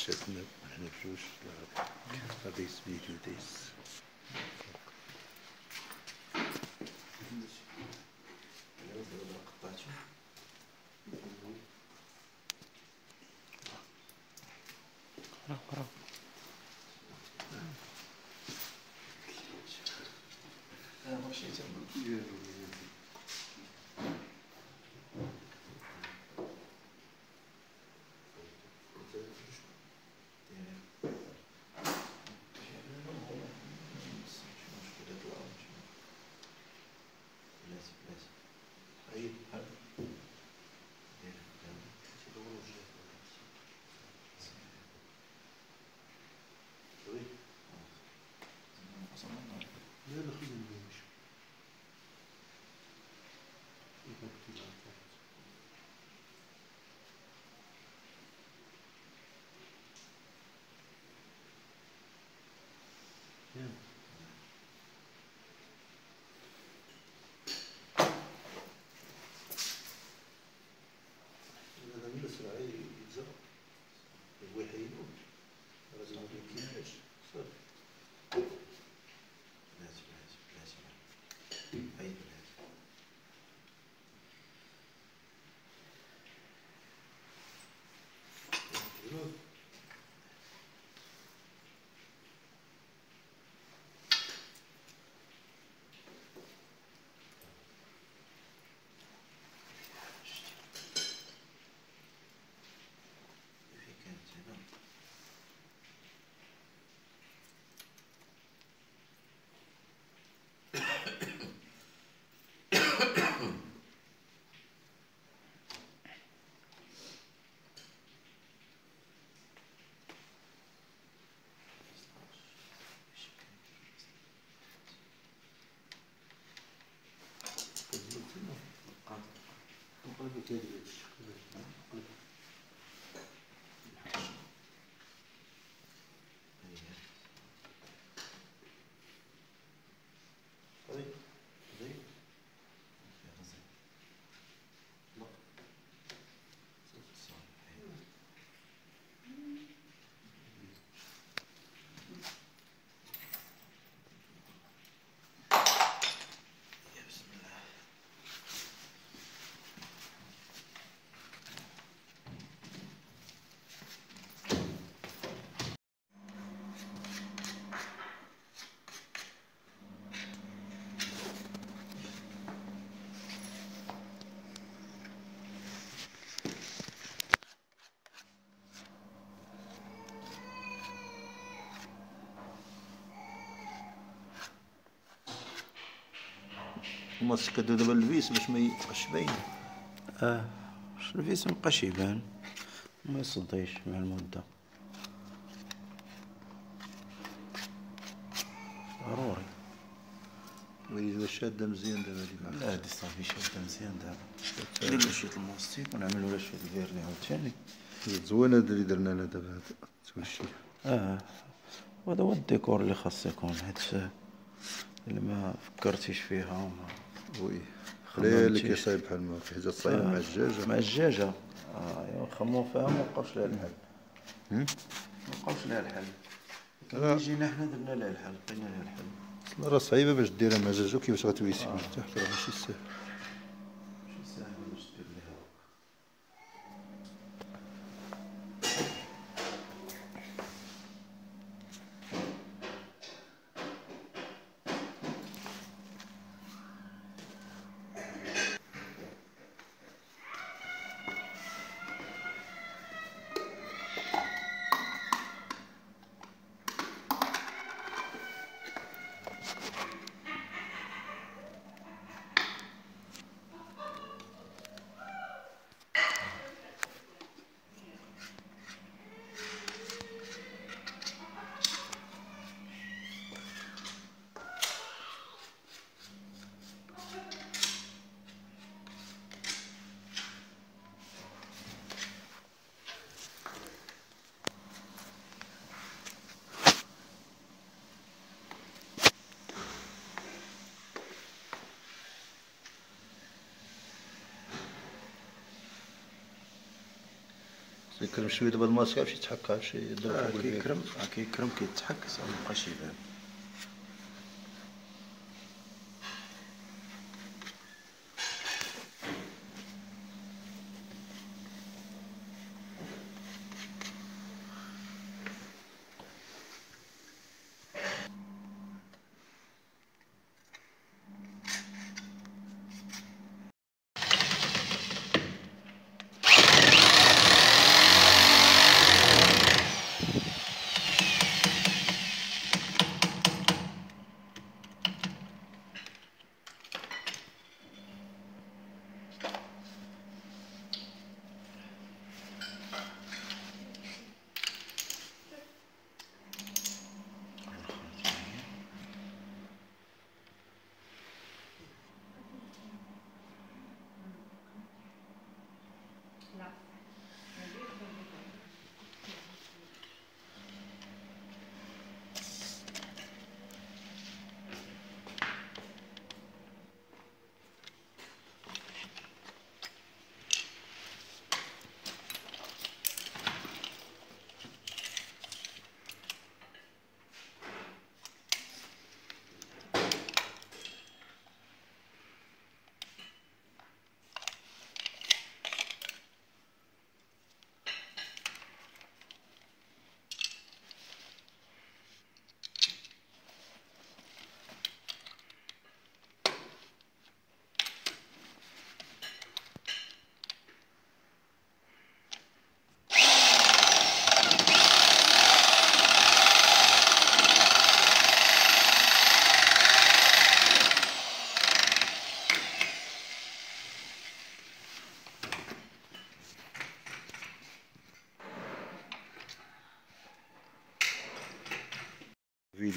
şeklinde konuşmuşlar. Hadis videodayız. Yeah. هما سكدوا دابا ال vis باش ما يبقاش باين آه واش ال vis مبقاش يبان. ما يصديش مع المدة. ضروري. وليد واش شاده مزيان دابا هذيك لا هادي صافي شادة مزيان دابا. ندير له شوية ال mastic ونعملو له شوية ال vernis عاوتاني. زوينة هاد اللي درنا لها دابا هذا تمشي آه وهذا هو الديكور اللي خاص يكون. حيت اللي ما فكرتيش فيها وما وي خليها اللي. كيصايب بحال ما حيت تصايب مع الدجاجة مع الدجاجة آه خمو فيها ما بقاوش لها الحل؟ ما بقاوش لها الحل. كي جينا حنا درنا لها الحل لقينا لها الحل راه صعيبة باش ديرها مع الدجاجة وكيفاش غتويسي آه. مرتاح راه ماشي سهل كيكرم شوية دابا الماسك باش يتحكى باش يدير آه،. كيكرم آه، كيكرم كيتحك صافي مبقاش يبان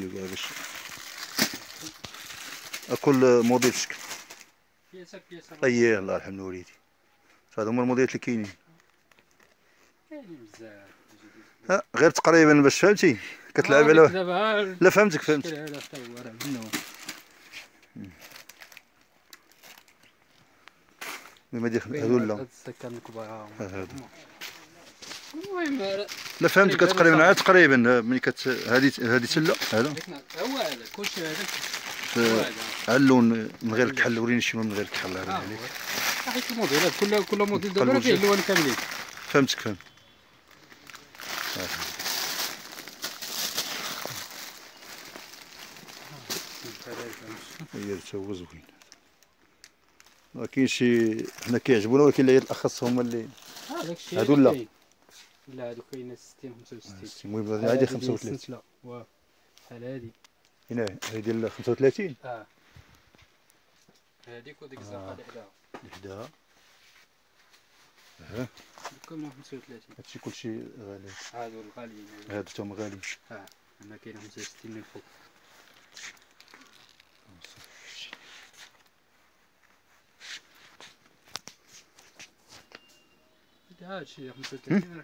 فيديو كاع باش كل موديل شكل بياسة الله يرحم وليدي هذا هما الموديلات اللي كاينين ها غير تقريبا باش فهمتي كتلعب على لا فهمتك فهمتك ما ديك هذو لا. هادو. المهم لا فهمتك تقريباً تقريبا عاد. تقريبا ملي كت هذه هذه تلا هذا هو هذا كلشي آه، هذا. على اللون من غير الكحل وريني شنو من غير الكحل هو. عليك حيت الموديلات كل كل موديل دابا فيه. اللون كاملين. فهمتك فهمت هي تا هو زوين. ما كاين شي حنا كيعجبونا ولكن العيال الأخص هما اللي الشيء هادو لا. كاين. لا هادو كاينين 60 65 المهم هذه عادي 35 لا واه بحال هادي هنا هذه ديال 35 آه. هذيك وديك الزرقاء اللي حداها وحدها ها كلهم 35 هادشي كلشي غالي. هادو الغاليين. هادو تا هما غاليين. آه أنا كاين 65 من فوق. هادشي 35